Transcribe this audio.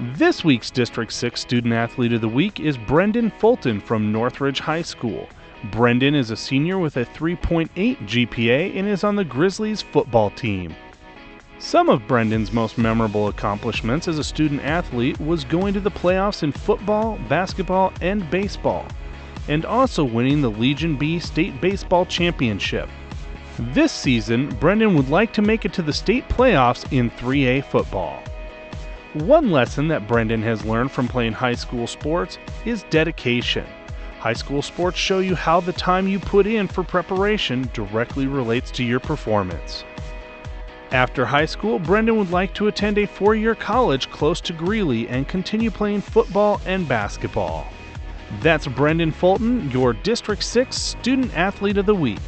This week's District 6 Student Athlete of the Week is Brendan Fulton from Northridge High School. Brendan is a senior with a 3.8 GPA and is on the Grizzlies football team. Some of Brendan's most memorable accomplishments as a student athlete was going to the playoffs in football, basketball, and baseball, and also winning the Legion B State Baseball Championship. This season, Brendan would like to make it to the state playoffs in 3A football. One lesson that Brendan has learned from playing high school sports is dedication. High school sports show you how the time you put in for preparation directly relates to your performance. After high school, Brendan would like to attend a four year college close to Greeley and continue playing football and basketball. That's Brendan Fulton, your District 6 Student Athlete of the Week.